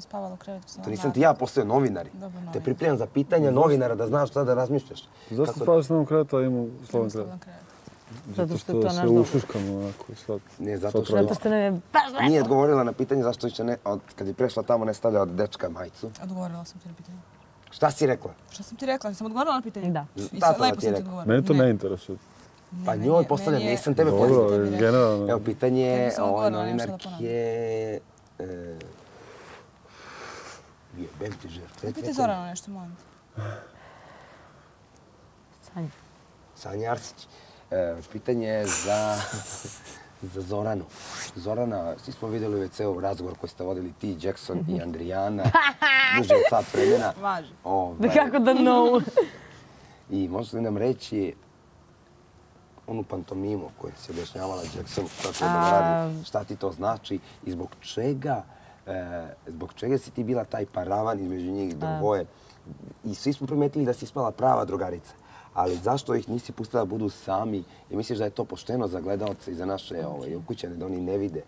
sam spavala u krevetu. Sam To nisam ti ja postavio novinari. Dobro, Te pripremam za pitanja novinara da znaš šta da razmišljaš. Zašto Kako- spavaš na ovom krevetu, a ima slovan krevet? Zato što je to što naš se ušuškamo onako i sad. Ne, zato što-. Zato što nam je baš lepo. Nije odgovorila na pitanje zašto više ne, od, kad je prešla tamo ne stavlja od dečka majicu. Odgovorila sam ti na pitanje. Šta si rekla? Šta sam ti rekla? Sam odgovorila na pitanje? Da. I sad lepo ti je sam ti odgovorila. Mene to ne interesuje. Pa Ne, njoj meni je- postavljam, meni je- nisam tebe Dobro, tebi rekao. generalno. Evo, pitanje je Tebi sam ove odgovorila, nemaš šta da novinarke... E, jebem ti žrtve. Pitaj Zorana nešto, molim te. Sanja. Sanja Arsić. E, pitanje je za, za Zoranu. Zorana, svi smo vidjeli u WC-u razgovor koji ste vodili ti, Jackson i Andrijana. Duže od sat vremena. Važi. Ovaj, Kako da know? I možete li nam reći onu pantomimu koju si objašnjavala Jacksonu treba da radi, šta ti to znači i zbog čega, e, zbog čega si ti bila taj paravan između njih dvoje. I svi smo primetili da si ispala prava drugarica. Ali zašto ih nisi pustila da budu sami i misliš da je to pošteno za gledalce i za naše ovaj, ukućane, da oni ne vide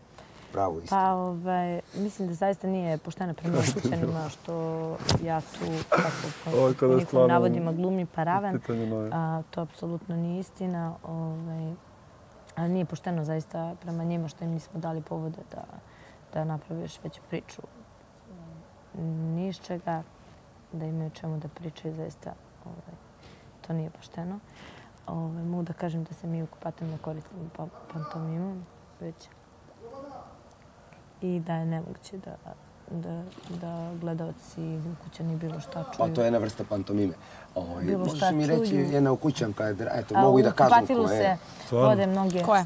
pravu istinu? Pa, ovaj, mislim da zaista nije pošteno prema ukućanima što ja tu, kako po stvarno navodima glumi paravan. A, to apsolutno nije istina. Ovaj, a nije pošteno zaista prema njima što im nismo dali povode da, da naprave još veću priču. Ni iz čega, da imaju čemu da pričaju zaista. Ovaj, to nije pošteno. Ovaj, mogu da kažem da se mi u kupatom ne koristimo pa, pantomimom, već i da je nemoguće da, da, da gledalci i ukućani bilo šta čuju. Pa to je jedna vrsta pantomime. Ovaj, Bilo možeš mi reći čuju. jedna ukućanka, je dra- eto, A mogu i u da kažem kupatilu ko je. se vode mnoge... Ko je?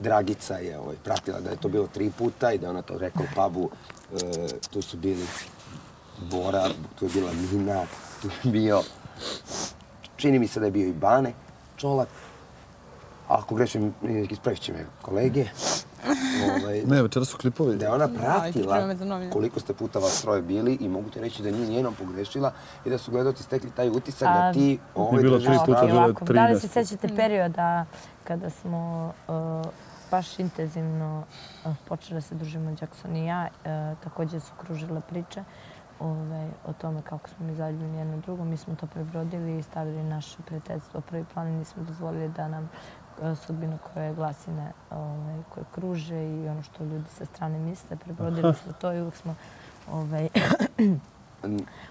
Dragica je ovaj, pratila da je to bilo tri puta i da ona to rekla u pubu. E, tu su bili Bora, tu je bila Mina, tu je bio... Čini mi se da je bio i Bane, Čolak. Ako grešim, ispravit će me kolege. Ovaj, Ne, večera su klipovi. da je ona pratila koliko ste puta vas troje bili i mogu ti reći da nije njenom pogrešila i da su gledalci stekli taj utisak da A, ti ovaj bilo tri puta, bilo je ovako, da li 13. se sjećate perioda kada smo uh, baš intenzivno uh, počeli da se družimo Jackson i ja, uh, također su kružile priče ovaj, o tome kako smo mi zaljubljeni jedno drugo. Mi smo to prebrodili i stavili naše prijateljstvo u prvi plan i nismo dozvolili da nam uh, sudbinu koje glasine ovaj, koje kruže i ono što ljudi sa strane misle, prebrodili smo to i uvijek smo ovaj,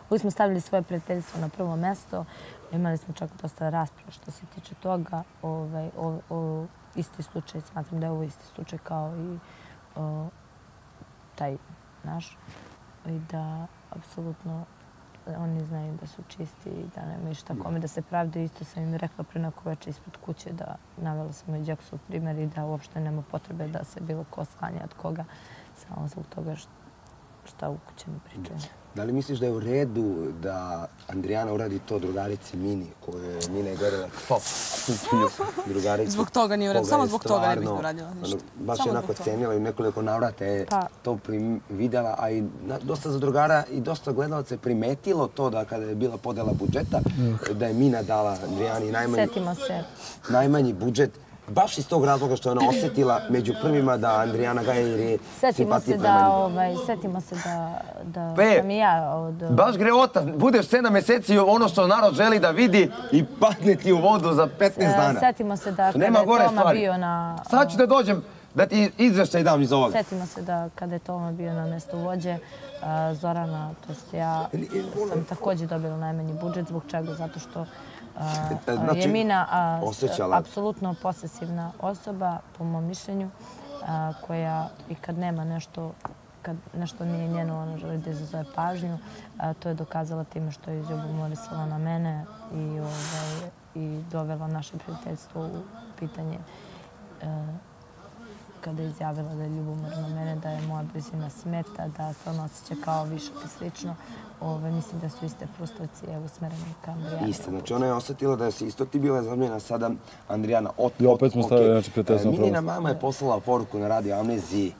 Uvijek smo stavili svoje prijateljstvo na prvo mesto. Imali smo čak dosta rasprava što se tiče toga. Ovaj, o, o, isti slučaj, smatram da je ovo isti slučaj kao i o, taj naš. I da, apsolutno, oni znaju da su čisti i da nemaju šta kome da se pravdaju. Isto sam im rekla pre neko večer ispred kuće da navela sam i Jackson primjer i da uopšte nema potrebe da se bilo ko sklanja od koga samo zbog toga što šta u kuće mi pričaju. Da li misliš da je u redu da Andrijana uradi to drugarici Mini, koju je Mina je gledala kao drugaricu? Zbog toga nije u redu, samo zbog toga ne bih uradila ništa. ono, Baš Samo je onako cenila i nekoliko navrata je Pa. to prim, videla, a i na, dosta za drugara i dosta gledalaca je primetilo to da kada je bila podela budžeta, da je Mina dala Andrijani najmanji, Setimo se najmanji budžet baš iz tog razloga što je ona osjetila među prvima da Andrijana Gajer je Setimo simpatija se prema da, ovaj, setimo se da, da Pe, sam i ja od... Baš greota, budeš 7 mjeseci ono što narod želi da vidi i padne ti u vodu za 15 e, dana. Setimo se da kada Nema je gore Toma stvari. bio na... Sad ću da dođem da ti izveštaj dam iz ovoga. Setimo se da kada je Toma bio na mjestu vođe, Zorana, to jest ja, sam također dobila najmanji budžet. Zbog čega? Zato što Znači, je Mina a, s- osjećala- apsolutno posesivna osoba, po mom mišljenju, a, koja i kad nema nešto kad nešto nije njeno, ona želi da izazove pažnju. A, to je dokazala time što je izljubomorisala na mene i, ovaj, i dovela naše prijateljstvo u pitanje e, kada je izjavila da je ljubomorna na mene, da je moja blizina smeta, da se ona osjeća kao višak i slično. Ove, mislim da su iste frustracije usmerene ka Andrijanu. Iste, znači ona je osjetila da si isto ti bila zamljena sada Andrijana. Ot, I opet smo ot- stavili, znači, prijateljstvo E, Minina mama je poslala poruku na radio Amneziji,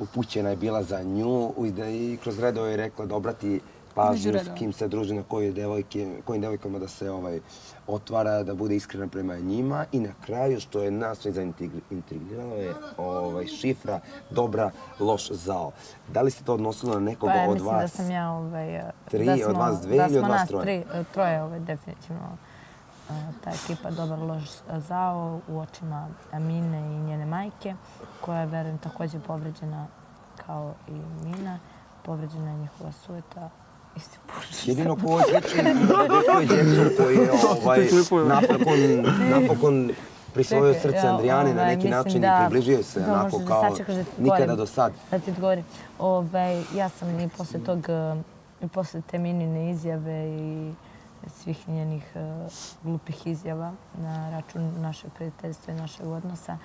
upućena je bila za nju i da i kroz redove je rekla da obrati pažnju, s kim se druži, na koje devojke, kojim devojkama da se ovaj, otvara, da bude iskrena prema njima i na kraju, što je nas sve zaintrigiralo, je ovaj, šifra dobra, loš, zao. Da li ste to odnosilo na nekoga Pa ja od mislim vas? da sam ja ovaj, Tri, da od smo, vas dve da ili od smo vas nas troje? Tri, troje ovaj, definitivno eh, ta ekipa dobar loš zao u očima Amine i njene majke, koja je, verujem, također povređena kao i Mina. Povređena je njihova sueta. Jedino ko je sličan je Jackson koji je ovaj, napokon, napokon prisvojio Čekaj, srce ja, Andrijane na ovaj, neki način da- i približio se da, onako kao da nikada do sad. Da ti odgovorim. Ovaj, ja sam i posle tog, i posle te minine izjave i svih njenih eh, glupih izjava na račun našeg prijateljstva i našeg odnosa,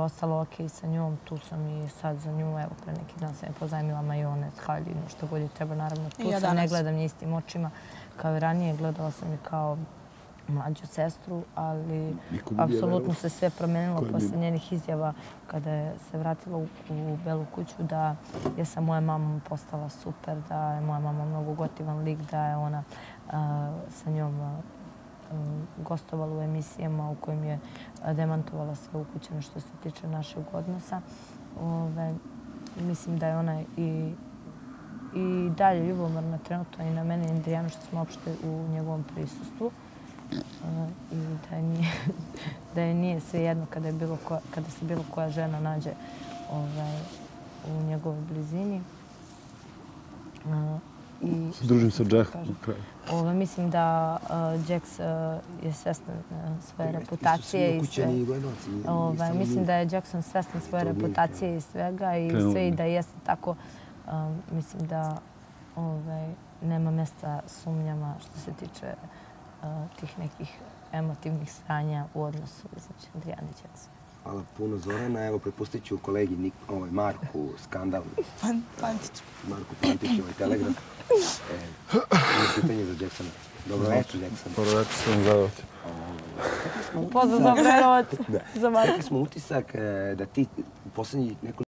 ostalo ok sa njom, tu sam i sad za nju, evo pre neki dan sam je pozajmila majonez, haljinu, što god je treba, naravno tu ja sam, ne danas. gledam nje istim očima kao i ranije, gledala sam je kao mlađu sestru, ali apsolutno se sve promenilo je posle njenih izjava kada je se vratila u, u Belu kuću, da je sa mojom mamom postala super, da je moja mama mnogo gotivan lik, da je ona a, sa njom Eh, gostovala u emisijama u kojim je eh, demantovala sve ukućeno što se tiče našeg odnosa. Ove, mislim da je ona i i dalje ljubomorna trenutno i na mene i Indijanu što smo uopšte u njegovom prisustvu. Eh, I da je nije, da je nije svejedno kada, je bilo ko, kada se bilo koja žena nađe ovaj, u njegovoj blizini. I Družim se Jack kažem? u kraju. Ove, mislim da uh, Jax uh, je svestan uh, svoje reputacije i sve. Nije Ovaj, mislim mi. da je Jackson svestan svoje reputacije i svega i sve i da jeste tako. Um, mislim da ovaj, nema mesta sumnjama što se tiče uh, tih nekih emotivnih stanja u odnosu između Andrijana i Jacksona. Hvala puno Zorana. Evo, prepustit ću kolegi Nik, ovaj, Marku Skandal, Pan, Pantić. Marku Pantić, ovaj telegraf. E, imam pitanje za Jacksona. Dobro večer, Jackson. Prvo večer sam zavati. Pozdrav za Brerovac, Da. za Marka. Stekli smo utisak e, da ti u posljednjih nekoliko